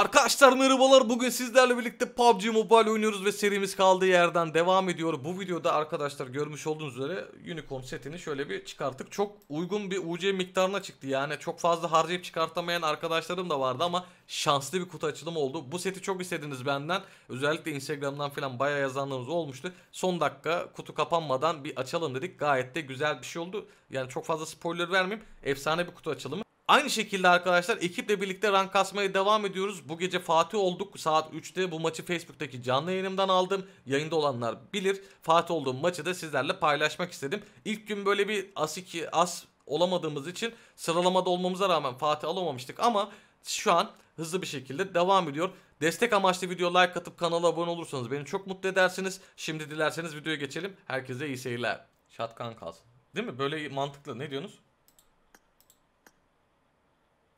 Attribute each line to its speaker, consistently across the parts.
Speaker 1: Arkadaşlar merhabalar bugün sizlerle birlikte PUBG Mobile oynuyoruz ve serimiz kaldığı yerden devam ediyor. Bu videoda arkadaşlar görmüş olduğunuz üzere Unicorn setini şöyle bir çıkarttık. Çok uygun bir UC miktarına çıktı yani çok fazla harcayıp çıkartamayan arkadaşlarım da vardı ama şanslı bir kutu açılımı oldu. Bu seti çok istediniz benden özellikle Instagram'dan falan bayağı yazanlarınız olmuştu. Son dakika kutu kapanmadan bir açalım dedik gayet de güzel bir şey oldu. Yani çok fazla spoiler vermeyeyim efsane bir kutu açılımı. Aynı şekilde arkadaşlar ekiple birlikte rank kasmaya devam ediyoruz. Bu gece Fatih olduk. Saat 3'te bu maçı Facebook'taki canlı yayınımdan aldım. Yayında olanlar bilir. Fatih olduğum maçı da sizlerle paylaşmak istedim. İlk gün böyle bir as 2 as olamadığımız için sıralamada olmamıza rağmen Fatih alamamıştık ama şu an hızlı bir şekilde devam ediyor. Destek amaçlı video like atıp kanala abone olursanız beni çok mutlu edersiniz. Şimdi dilerseniz videoya geçelim. Herkese iyi seyirler. Şatkan kalsın. Değil mi? Böyle mantıklı. Ne diyorsunuz?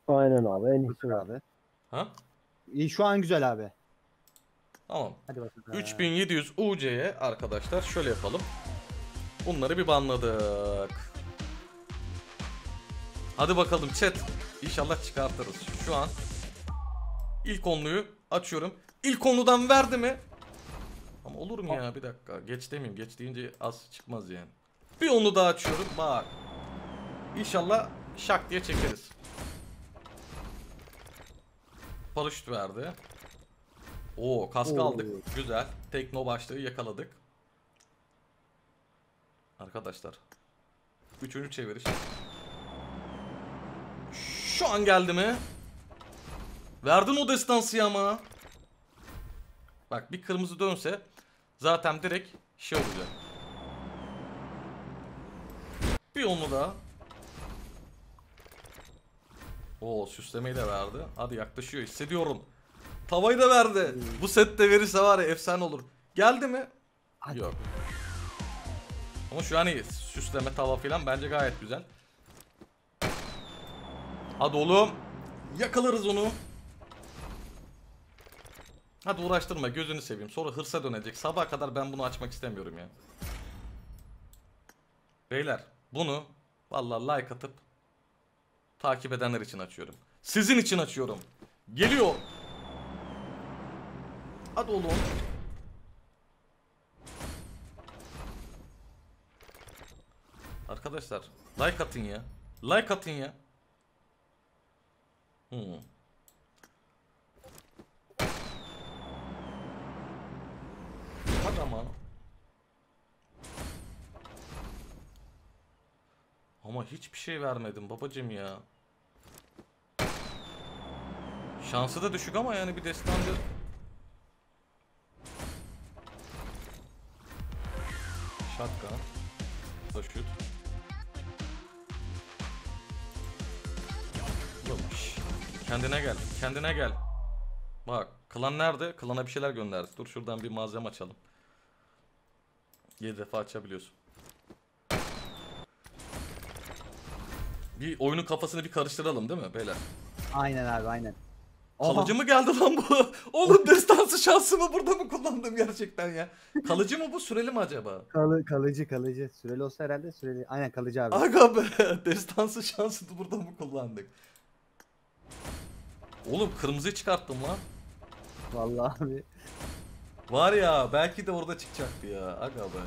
Speaker 2: Aynen abi en iyisi abi.
Speaker 1: Ha?
Speaker 3: İyi şu an güzel abi.
Speaker 1: Tamam.
Speaker 3: Hadi bakalım.
Speaker 1: 3700 UC'ye arkadaşlar şöyle yapalım. Bunları bir banladık. Hadi bakalım chat. İnşallah çıkartırız. Şu an ilk onluyu açıyorum. İlk onludan verdi mi? Ama olur mu ya bir dakika. Geç demeyeyim. Geç deyince az çıkmaz yani. Bir onlu daha açıyorum. Bak. İnşallah şak diye çekeriz. Paraşüt verdi. Oo kask
Speaker 3: Oo.
Speaker 1: aldık. Güzel. Tekno başlığı yakaladık. Arkadaşlar. Üçüncü çeviriş. Şu an geldi mi? Verdin o destansı ama. Bak bir kırmızı dönse zaten direkt şey olacak. Bir onu da. Oo süslemeyi de verdi. Hadi yaklaşıyor hissediyorum. Tavayı da verdi. Bu sette verirse var ya efsane olur. Geldi mi?
Speaker 3: Hadi.
Speaker 1: Yok. Ama şu an iyi. Süsleme tava falan bence gayet güzel. Hadi oğlum. Yakalarız onu. Hadi uğraştırma gözünü seveyim. Sonra hırsa dönecek. Sabaha kadar ben bunu açmak istemiyorum ya. Beyler bunu vallahi like atıp takip edenler için açıyorum. Sizin için açıyorum. Geliyor. Hadi oğlum. Arkadaşlar like atın ya. Like atın ya. Hmm. Hadi ama. Ama hiçbir şey vermedim babacım ya. Şansı da düşük ama yani bir destandı. Shotgun. Yok. şş. Kendine gel. Kendine gel. Bak. Klan nerede? Klana bir şeyler gönderdi. Dur şuradan bir malzeme açalım. 7 defa açabiliyorsun. Bir oyunun kafasını bir karıştıralım değil mi beyler?
Speaker 3: Aynen abi aynen.
Speaker 1: Kalıcı mı geldi lan bu? Oğlum destansı şansımı burada mı kullandım gerçekten ya? Kalıcı mı bu süreli mi acaba?
Speaker 3: Kalı, kalıcı kalıcı. Süreli olsa herhalde süreli. Aynen kalıcı abi.
Speaker 1: Aga be destansı şansını burada mı kullandık? Oğlum kırmızıyı çıkarttım lan.
Speaker 3: Vallahi abi.
Speaker 1: Var ya belki de orada çıkacaktı ya. Aga be.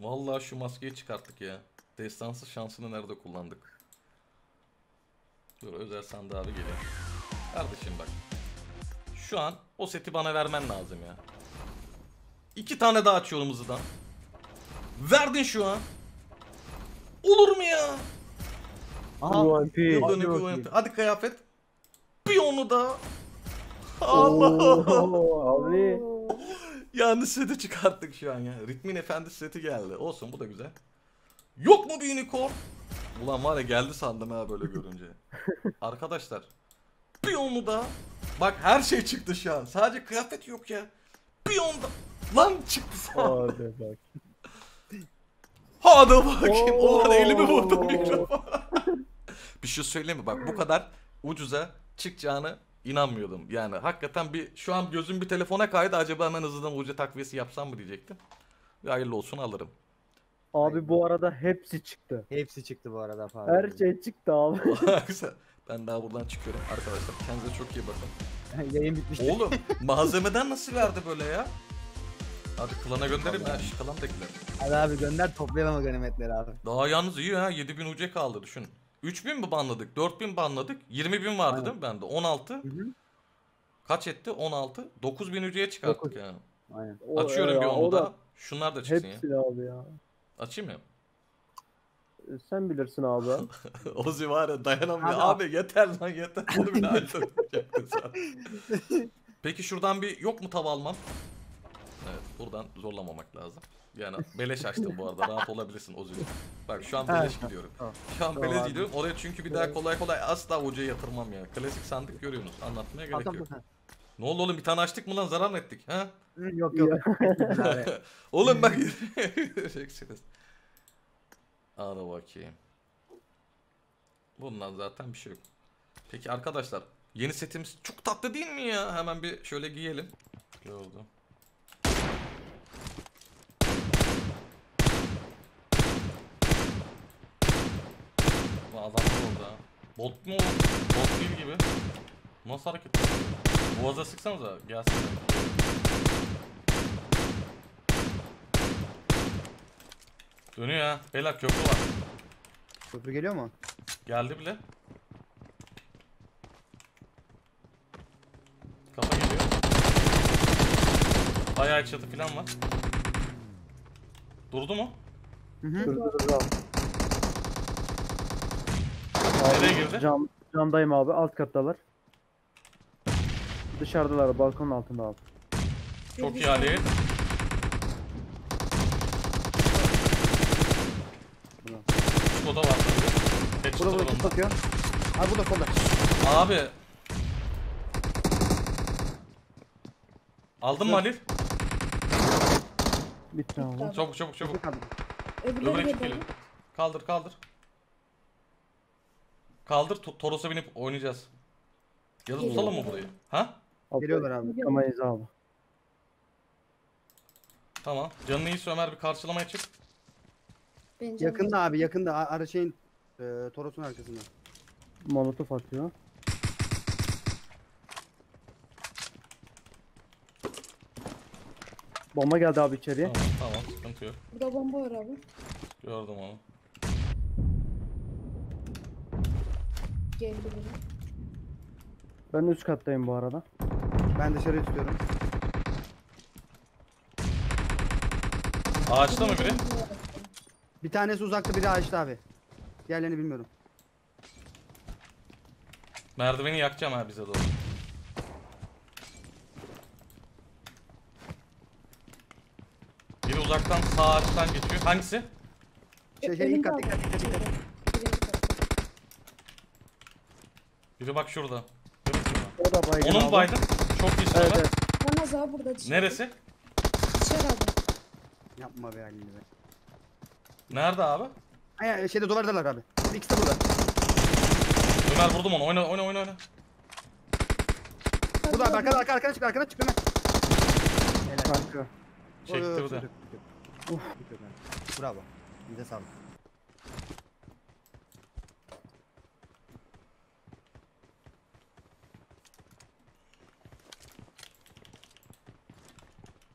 Speaker 1: Vallahi şu maskeyi çıkarttık ya. Destansı şansını nerede kullandık? Dur özel sandığa abi geliyor. Kardeşim bak. Şu an o seti bana vermen lazım ya. İki tane daha açıyorum hızlıdan. Verdin şu an. Olur mu ya?
Speaker 3: Aha.
Speaker 2: UMP.
Speaker 1: Yıldönü bir
Speaker 3: bakayım.
Speaker 1: UMP. Hadi kıyafet. Bir onu da. Allah.
Speaker 2: Oo, abi.
Speaker 1: Yanlış seti çıkarttık şu an ya. Ritmin efendisi seti geldi. Olsun bu da güzel. Yok mu bir unicorn? Ulan var ya geldi sandım ha böyle görünce. Arkadaşlar. Bir onu da. Bak her şey çıktı şu an. Sadece kıyafet yok ya. Bir onu da. Lan çıktı sandım.
Speaker 2: Hadi bak.
Speaker 1: Hadi bakayım. Ulan elimi vurdum mikrofona. bir şey söyleyeyim mi? Bak bu kadar ucuza çıkacağını inanmıyordum. Yani hakikaten bir şu an gözüm bir telefona kaydı. Acaba hemen hızlıdan ucu takviyesi yapsam mı diyecektim. Hayırlı olsun alırım.
Speaker 2: Abi bu arada hepsi çıktı.
Speaker 3: Hepsi çıktı bu arada Fatih.
Speaker 2: Her
Speaker 3: abi.
Speaker 2: şey çıktı abi.
Speaker 1: Ben daha buradan çıkıyorum arkadaşlar. Kendinize çok iyi bakın.
Speaker 3: Yayın bitmişti.
Speaker 1: Oğlum malzemeden nasıl verdi böyle ya? Hadi klana gönderin ha şu klandakiler.
Speaker 3: Hadi abi gönder toplayalım o ganimetleri abi.
Speaker 1: Daha yalnız iyi ha 7000 UC kaldı düşün. 3000 mi banladık? 4000 banladık. 20000 vardı
Speaker 3: Aynen.
Speaker 1: değil mi bende? 16.
Speaker 3: Hı hı.
Speaker 1: Kaç etti? 16. 9000 UC'ye çıkarttık
Speaker 3: Dokuz.
Speaker 1: yani.
Speaker 3: Aynen.
Speaker 2: O-
Speaker 1: Açıyorum
Speaker 2: ya,
Speaker 1: bir
Speaker 2: o
Speaker 1: onu
Speaker 2: da
Speaker 1: da. Şunlar da çıksın ya.
Speaker 2: Hepsini abi ya.
Speaker 1: Açayım mı?
Speaker 2: E, Sen bilirsin abi.
Speaker 1: Ozi var ya dayanamıyor.
Speaker 3: Abi-
Speaker 1: Abi, yeter lan yeter. Bunu bile sen. Peki şuradan bir yok mu tava almam? Evet buradan zorlamamak lazım. Yani beleş açtım bu arada rahat olabilirsin Ozi. Bak şu an beleş gidiyorum. Şu an beleş gidiyorum. Oraya çünkü bir daha kolay kolay asla UC'ye yatırmam ya. Klasik sandık görüyorsunuz. Anlatmaya gerek yok. Ne oldu oğlum bir tane açtık mı lan zarar mı ettik? Ha?
Speaker 3: Yok yok.
Speaker 1: Oğlum bak göreceksiniz. Hadi bakayım. Bundan zaten bir şey yok. Peki arkadaşlar yeni setimiz çok tatlı değil mi ya? Hemen bir şöyle giyelim. Ne oldu? Adam ne oldu ha? Bot mu? o? Bot değil gibi. Nasıl hareket ediyor? Boğaza sıksanıza gelsin. Dönüyor ha. Beyler köprü var.
Speaker 3: Köprü geliyor mu?
Speaker 1: Geldi bile. Kafa geliyor. Bayağı çatı falan var. Durdu mu?
Speaker 3: Hı hı.
Speaker 2: Dur dur dur abi.
Speaker 1: Nereye girdi?
Speaker 2: Cam, camdayım abi. Alt kattalar. Dışarıdalar balkonun altında abi.
Speaker 1: Çok iyi Ali. Skoda var
Speaker 3: Burada burada
Speaker 1: bunda.
Speaker 3: bakıyor? Abi burada solda.
Speaker 1: Abi. Aldın mı Ali?
Speaker 2: Bitti abi.
Speaker 1: Çabuk çabuk çabuk.
Speaker 4: Öbürleri
Speaker 1: Öbür ekip
Speaker 4: de
Speaker 1: geliyor. Kaldır kaldır. Kaldır to- Toros'a binip oynayacağız. Ya da tutalım mı burayı? Ha?
Speaker 2: Abi,
Speaker 3: Geliyorlar abi.
Speaker 2: Tutamayız abi.
Speaker 1: Tamam. Canını iyisi Ömer bir karşılamaya çık.
Speaker 4: Benim canım
Speaker 3: Yakında abi yakında. A- Ara şeyin e, Toros'un arkasında.
Speaker 2: Molotof atıyor. Bomba geldi abi içeriye.
Speaker 1: Tamam tamam sıkıntı yok.
Speaker 4: Burada bomba var abi.
Speaker 1: Gördüm onu.
Speaker 4: Geldi biri.
Speaker 2: Ben üst kattayım bu arada.
Speaker 3: Ben dışarıya tutuyorum.
Speaker 1: Ağaçta mı biri?
Speaker 3: Bir tanesi uzakta biri ağaçta abi. Diğerlerini bilmiyorum.
Speaker 1: Merdiveni yakacağım ha bize doğru. Biri uzaktan sağ ağaçtan geçiyor. Hangisi?
Speaker 3: Şey şey dikkat dikkat dikkat dikkat.
Speaker 1: Biri bak şurada. Görüyor musun?
Speaker 2: O da baygın
Speaker 1: Onun
Speaker 2: abi.
Speaker 1: mu baydın? Çok iyi
Speaker 2: Evet,
Speaker 1: evet,
Speaker 2: evet.
Speaker 4: Yalnız abi burada dışarı.
Speaker 1: Neresi?
Speaker 4: Dışarı abi.
Speaker 3: Yapma be halini be.
Speaker 1: Nerede abi?
Speaker 3: Ay şeyde duvardalar abi. İkisi de burada.
Speaker 1: Ömer vurdum onu. Oyna oyna oyna oyna.
Speaker 3: Burada abi arkana arkana arkana çık arkana çık hemen. Helal.
Speaker 2: Kanka.
Speaker 1: Çekti de.
Speaker 3: oy, oy. Bravo. Bize sağlık.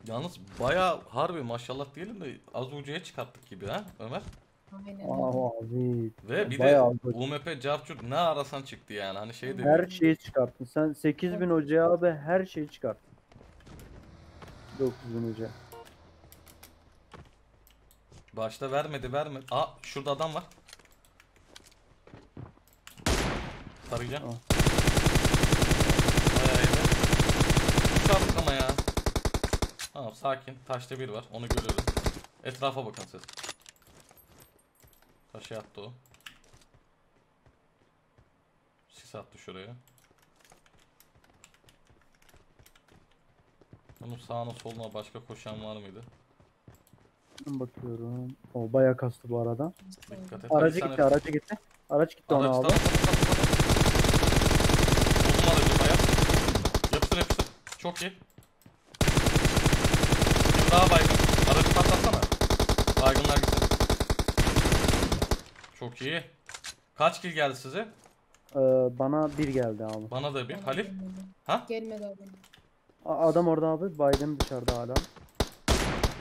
Speaker 1: Yalnız baya harbi maşallah diyelim de az ucuya çıkarttık gibi ha Ömer.
Speaker 2: Abi.
Speaker 1: Ve bir
Speaker 2: Bayağı
Speaker 1: de UMP Carchur ne arasan çıktı yani hani şey dedi.
Speaker 2: Her şeyi çıkarttın. Sen 8000 hoca abi her şeyi çıkarttın. 9000 hoca.
Speaker 1: Başta vermedi vermedi. Aa şurada adam var. Tarayacağım.
Speaker 2: Aa.
Speaker 1: Bayağı iyi. Çıkarttık ama ya. Tamam sakin. Taşta bir var. Onu görüyoruz. Etrafa bakın siz. Taşı attı o. Sis attı şuraya. Onun sağına soluna başka koşan var mıydı?
Speaker 2: Ben bakıyorum. O bayağı kastı bu arada.
Speaker 1: Dikkat et.
Speaker 2: Aracı gitti, aracı gitti. Araç gitti ona
Speaker 1: Araç
Speaker 2: abi.
Speaker 1: tamam tamam tamam. Yapıştır yapıştır. Çok iyi. Daha baygın. Aracı patlatsana. Baygınlar gitsin. Çok iyi. Kaç kill geldi size?
Speaker 2: Ee, bana bir geldi abi.
Speaker 1: Bana da bir. Halil. Ha?
Speaker 4: Gelmedi abi.
Speaker 2: A- adam orada abi. Baygın dışarıda hala.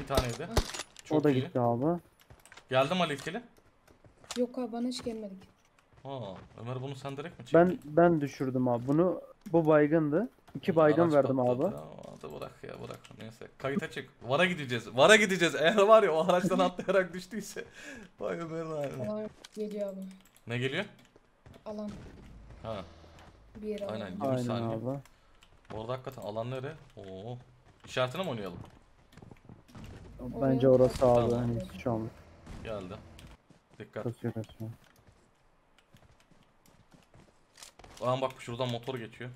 Speaker 1: Bir taneydi. Çok
Speaker 2: o da
Speaker 1: iyi.
Speaker 2: gitti abi.
Speaker 1: Geldim Halil kill'i.
Speaker 4: Yok abi bana hiç gelmedik.
Speaker 1: Aa, Ömer bunu sen direkt mi çektin?
Speaker 2: Ben ben düşürdüm abi. Bunu bu baygındı. İki baygın
Speaker 1: Araç
Speaker 2: verdim
Speaker 1: patladı.
Speaker 2: abi.
Speaker 1: Bırak ya bırak. Neyse. Kayıta çık. Vara gideceğiz. Vara gideceğiz. Eğer var ya o araçtan atlayarak düştüyse. Vay haline.
Speaker 4: Alan geliyor abi.
Speaker 1: Ne geliyor?
Speaker 4: Alan.
Speaker 1: Ha.
Speaker 4: Bir yere
Speaker 1: Aynen.
Speaker 4: alan.
Speaker 1: 20
Speaker 2: Aynen
Speaker 1: saniye.
Speaker 2: abi.
Speaker 1: Bu arada hakikaten alan nere? Oo. İşaretine mi oynayalım?
Speaker 2: Bence orası abi.
Speaker 1: Tamam.
Speaker 2: Hani şu an
Speaker 1: Geldi. Dikkat.
Speaker 2: kasıyor kasıyor.
Speaker 1: Aa bak şuradan motor geçiyor.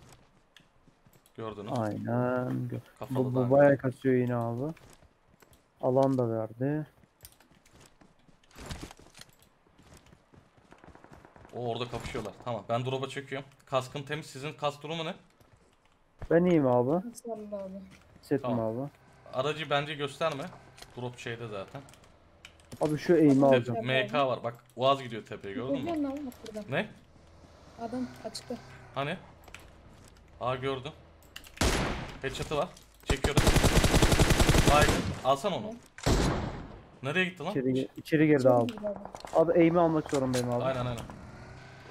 Speaker 1: Gördünüz.
Speaker 2: Aynen. Gö-
Speaker 1: Kafalı
Speaker 2: Bu, bu bayağı kasıyor yine abi. Alan da verdi.
Speaker 1: O orada kapışıyorlar. Tamam ben drop'a çöküyorum. Kaskın temiz. Sizin kask durumu ne?
Speaker 2: Ben iyiyim abi.
Speaker 4: Nasıl abi?
Speaker 2: Setim
Speaker 1: Tamam.
Speaker 2: abi.
Speaker 1: Aracı bence gösterme. Drop şeyde zaten.
Speaker 2: Abi şu eğimi alacağım.
Speaker 1: MK var. Bak Uaz gidiyor tepeye gördün mü?
Speaker 4: Gördün mü.
Speaker 1: Ne?
Speaker 4: Adam açıkta.
Speaker 1: Hani? Aa gördüm. Headshot'ı var. Çekiyorum. Baygın. Alsan onu. Nereye gitti lan?
Speaker 2: İçeri, içeri girdi abi.
Speaker 4: abi.
Speaker 2: Abi eğimi almak zorundayım abi.
Speaker 1: Aynen aynen.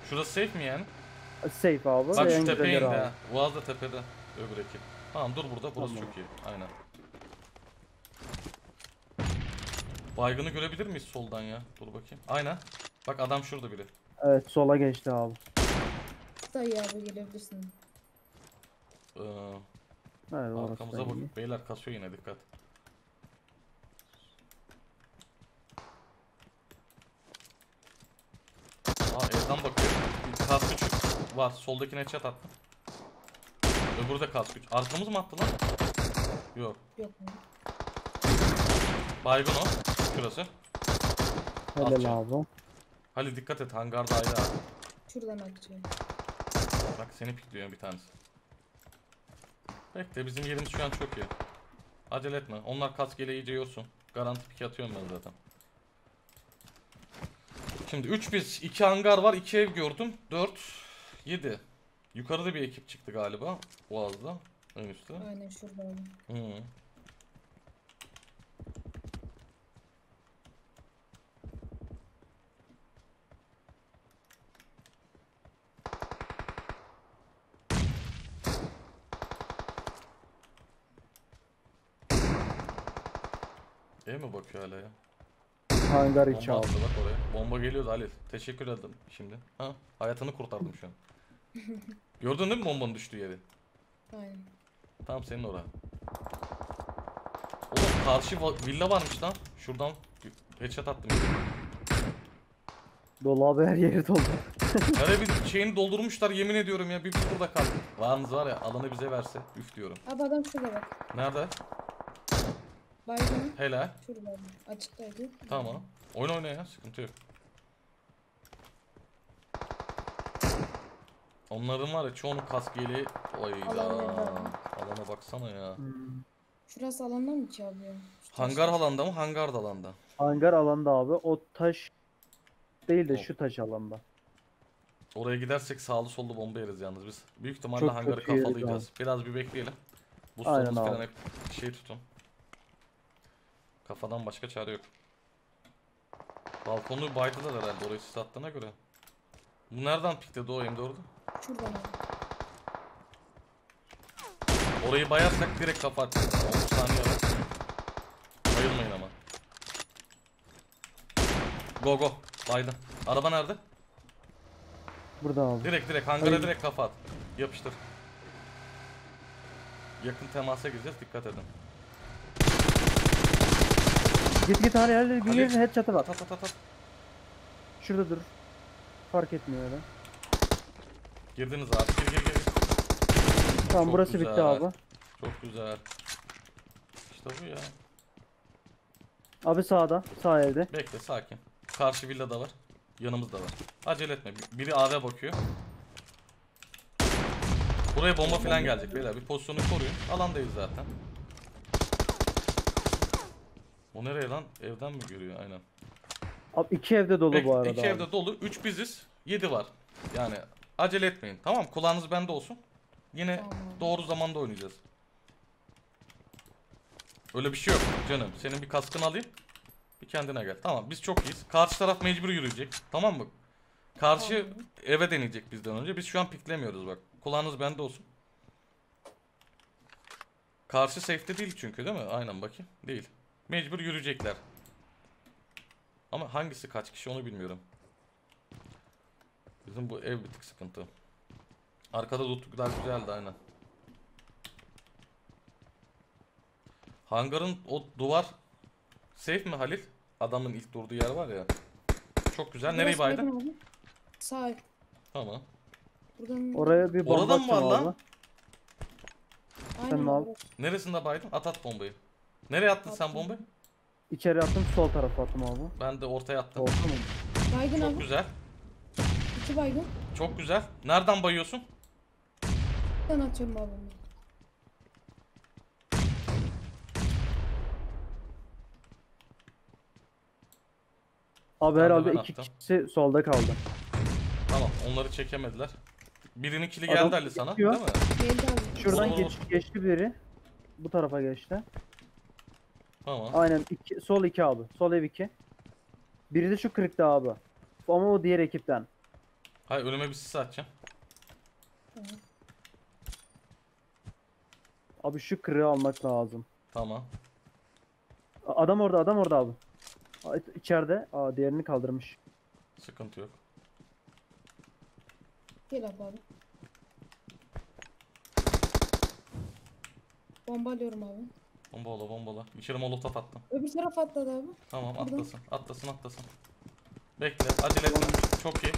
Speaker 1: Şurası safe mi yani?
Speaker 2: Safe abi.
Speaker 1: Bak şu
Speaker 2: en
Speaker 1: tepeye indi ha. Uaz da tepede. Öbür ekip. Tamam dur burada. Burası
Speaker 2: Tamam.
Speaker 1: çok iyi. Aynen. Baygını görebilir miyiz soldan ya? Dur bakayım. Aynen. Bak adam şurada biri.
Speaker 2: Evet sola geçti abi.
Speaker 4: Dayı abi gelebilirsin.
Speaker 1: Ee,
Speaker 2: Evet
Speaker 1: arkamıza
Speaker 2: iyi.
Speaker 1: Beyler kasıyor yine dikkat. Aa evden bakıyor. Kas güç var. Soldakine chat attım. Öbürü de kas güç. Arkamız mı attı lan? Yok.
Speaker 4: Yok?
Speaker 1: Baygın o. Şurası.
Speaker 2: Helal
Speaker 1: Atacağım.
Speaker 2: abi.
Speaker 1: Hadi dikkat et hangarda ayrı abi.
Speaker 4: Şuradan akçıyor.
Speaker 1: Bak seni pikliyor bir tanesi. Bekle bizim yerimiz şu an çok iyi. Acele etme. Onlar kaskeyle iyice yorsun. Garanti piki atıyorum ben zaten. Şimdi 3 biz 2 hangar var 2 ev gördüm. 4 7. Yukarıda bir ekip çıktı galiba. Boğaz'da. En üstte.
Speaker 4: Aynen şurada.
Speaker 1: Hı. Ev mi bakıyor hala ya?
Speaker 2: Hangar içi
Speaker 1: Bomba attı bak oraya. Bomba geliyordu Halil. Teşekkür ederim şimdi. Ha, hayatını kurtardım şu an. Gördün değil mi bombanın düştüğü yeri?
Speaker 4: Aynen.
Speaker 1: Tamam senin ora. Oğlum karşı va- villa varmış lan. Şuradan headshot attım.
Speaker 2: Dolu abi her yeri dolu.
Speaker 1: Her bir şeyini doldurmuşlar yemin ediyorum ya. Bir biz burada kaldık. Varınız var ya alanı bize verse. Üf diyorum.
Speaker 4: Abi adam şurada bak.
Speaker 1: Nerede?
Speaker 4: Baygın
Speaker 1: Helal.
Speaker 4: şurada. Açıktaydı.
Speaker 1: Tamam. Oyun oyna ya. Sıkıntı yok. Onların var ya çoğunun kask yeleği. Oyda. Alana baksana ya.
Speaker 4: Şurası alandan mı ki abi? Şu
Speaker 1: Hangar alanda mı? Hangar da alanda.
Speaker 2: Hangar alanda abi. O taş değil de
Speaker 1: O.
Speaker 2: şu taş alanda.
Speaker 1: Oraya gidersek sağlı sollu bomba yeriz yalnız biz. Büyük ihtimalle
Speaker 2: Çok
Speaker 1: hangarı kafalayacağız. Biraz bir bekleyelim.
Speaker 2: Abi.
Speaker 1: falan hep şey tutun. Kafadan başka çare yok. Balkonu baydılar herhalde orayı siz attığına göre. Bu nereden pikledi o M4'ü?
Speaker 4: Şuradan abi.
Speaker 1: Orayı bayarsak direkt kafa atacağız. 10 saniye var. Bayılmayın ama. Go go. Baydın. Araba nerede?
Speaker 2: Burada abi.
Speaker 1: Direkt direkt hangara
Speaker 2: Hayır.
Speaker 1: direkt kafa at. Yapıştır. Yakın temasa gireceğiz dikkat edin.
Speaker 2: Git git hadi hadi. Bir
Speaker 1: Hadi.
Speaker 2: yerin headshot'ı var.
Speaker 1: At at at at.
Speaker 2: Şurada dur. Fark etmiyor öyle.
Speaker 1: Girdiniz abi. Gir gir gir.
Speaker 2: Tamam
Speaker 1: Çok
Speaker 2: burası
Speaker 1: güzel.
Speaker 2: bitti abi.
Speaker 1: Çok güzel. İşte bu ya.
Speaker 2: Abi sağda. Sağ evde.
Speaker 1: Bekle sakin. Karşı villada var. Yanımızda var. Acele etme. Biri AV bakıyor. Buraya bomba falan gelecek beyler. Bir pozisyonu koruyun. Alandayız zaten. O nereye lan? Evden mi görüyor? Aynen.
Speaker 2: Abi iki evde dolu
Speaker 1: Bekle,
Speaker 2: bu arada
Speaker 1: iki
Speaker 2: abi.
Speaker 1: evde dolu. 3 biziz. 7 var. Yani acele etmeyin. Tamam mı? Kulağınız bende olsun. Yine
Speaker 4: Tamam.
Speaker 1: doğru zamanda oynayacağız. Öyle bir şey yok canım. Senin bir kaskını alayım. Bir kendine gel. Tamam biz çok iyiyiz. Karşı taraf mecbur yürüyecek. Tamam mı? Karşı
Speaker 4: Tamam.
Speaker 1: eve deneyecek bizden önce. Biz şu an piklemiyoruz bak. Kulağınız bende olsun. Karşı safe'te değil çünkü değil mi? Aynen bakayım. Değil. Mecbur yürüyecekler. Ama hangisi kaç kişi onu bilmiyorum. Bizim bu ev bir tık sıkıntı. Arkada lootlar güzeldi aynen. Hangarın o duvar safe mi Halil? Adamın ilk durduğu yer var ya. Çok güzel. Nereye
Speaker 4: Burası
Speaker 1: baydın?
Speaker 4: abi. Sağ.
Speaker 1: Tamam.
Speaker 4: Buradan
Speaker 2: Oraya bir bomba
Speaker 1: Orada mı var
Speaker 2: atacağım
Speaker 1: lan?
Speaker 2: abi. Sen.
Speaker 1: Neresinde baydın? At at bombayı. Nereye attın sen bombayı?
Speaker 2: İçeri attım sol tarafa attım abi.
Speaker 1: Ben de ortaya attım.
Speaker 2: Oldu mu?
Speaker 4: Baygın
Speaker 1: Çok
Speaker 4: abi.
Speaker 1: güzel.
Speaker 4: İki baygın.
Speaker 1: Çok güzel. Nereden bayıyorsun?
Speaker 4: Ben atıyorum abi. onu.
Speaker 2: Abi
Speaker 1: Ben de
Speaker 2: herhalde
Speaker 1: ben
Speaker 2: iki
Speaker 1: attım.
Speaker 2: kişi solda kaldı.
Speaker 1: Tamam onları çekemediler. Birinin kili
Speaker 2: Adam
Speaker 1: geldi Ali sana değil mi?
Speaker 4: Geldi abi.
Speaker 2: Şuradan
Speaker 1: Olur,
Speaker 2: geç, geçti biri. Bu tarafa geçti.
Speaker 1: Tamam.
Speaker 2: Aynen iki, sol iki abi. Sol ev iki. Biri de şu kırıkta abi. Ama o diğer ekipten.
Speaker 1: Hayır önüme bir sis atacağım.
Speaker 2: Abi şu kırığı almak lazım.
Speaker 1: Tamam.
Speaker 2: A- Adam orada adam orada abi. A- İçeride. Aa diğerini kaldırmış.
Speaker 1: Sıkıntı yok.
Speaker 4: Gel abi abi. Bombalıyorum abi.
Speaker 1: Bombala bombala. İçeri molotof attım.
Speaker 4: Öbür taraf atladı abi.
Speaker 1: Tamam
Speaker 4: Buradan.
Speaker 1: atlasın. Atlasın atlasın. Bekle acele etme. Çok iyi.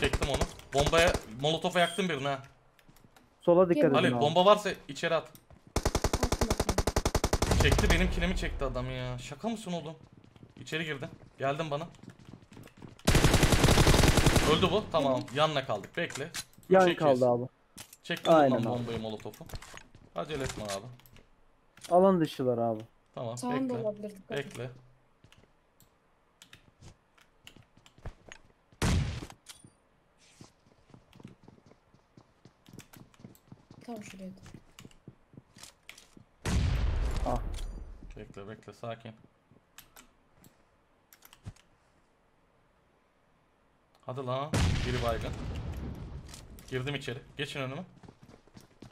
Speaker 1: Çektim onu. Bombaya molotofa yaktım birini ha.
Speaker 2: Sola dikkat
Speaker 4: Gel.
Speaker 2: edin
Speaker 1: Halil
Speaker 2: abi.
Speaker 1: bomba varsa içeri at. Çekti benim kilimi çekti adam ya. Şaka mısın oğlum? İçeri girdi. Geldin bana. Öldü bu. Tamam. Yanına kaldık. Bekle.
Speaker 2: Yan kaldı abi.
Speaker 1: Çektim
Speaker 2: Aynen
Speaker 1: bundan
Speaker 2: abi.
Speaker 1: bombayı molotofu. Acele etme abi.
Speaker 2: Alan dışılar abi.
Speaker 1: Tamam
Speaker 4: Sağında
Speaker 1: bekle.
Speaker 4: olabilir dikkat et.
Speaker 1: Bekle.
Speaker 4: Tam şuraya. dur.
Speaker 2: Ah.
Speaker 1: Bekle bekle sakin. Hadi lan. Biri baygın. Girdim içeri. Geçin önüme.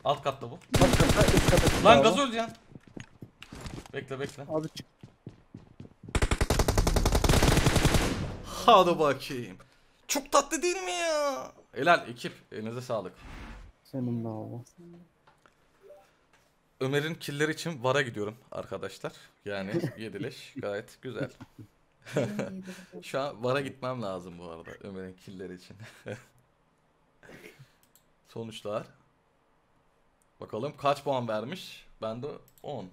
Speaker 1: Alt katta bu.
Speaker 2: Alt kata üst kata çıktı
Speaker 1: Lan
Speaker 2: abi.
Speaker 1: gaz öldü ya. Bekle bekle.
Speaker 2: Abi çık.
Speaker 1: Hadi bakayım. Çok tatlı değil mi ya? Helal ekip. Elinize sağlık.
Speaker 2: Senin de abi.
Speaker 1: Ömer'in killeri için VAR'a gidiyorum arkadaşlar. Yani yedileş gayet güzel. Şu an VAR'a gitmem lazım bu arada Ömer'in killeri için. Sonuçlar. Bakalım kaç puan vermiş? Ben de 10.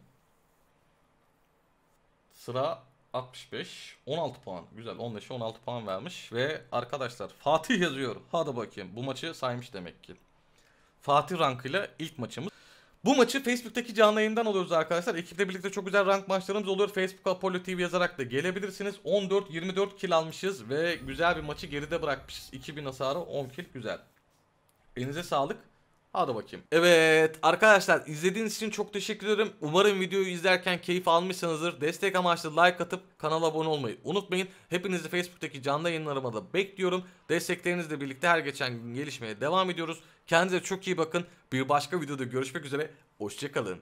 Speaker 1: Sıra 65. 16 puan. Güzel. 15'e 16 puan vermiş. Ve arkadaşlar Fatih yazıyor. Hadi bakayım. Bu maçı saymış demek ki. Fatih rankıyla ilk maçımız. Bu maçı Facebook'taki canlı yayından alıyoruz arkadaşlar. Ekiple birlikte çok güzel rank maçlarımız oluyor. Facebook Apollo TV yazarak da gelebilirsiniz. 14-24 kill almışız ve güzel bir maçı geride bırakmışız. 2000 hasarı 10 kill güzel. Elinize sağlık. Hadi bakayım. Evet arkadaşlar izlediğiniz için çok teşekkür ederim. Umarım videoyu izlerken keyif almışsınızdır. Destek amaçlı like atıp kanala abone olmayı unutmayın. Hepinizi Facebook'taki canlı yayınlarıma da bekliyorum. Desteklerinizle birlikte her geçen gün gelişmeye devam ediyoruz. Kendinize çok iyi bakın. Bir başka videoda görüşmek üzere. Hoşçakalın.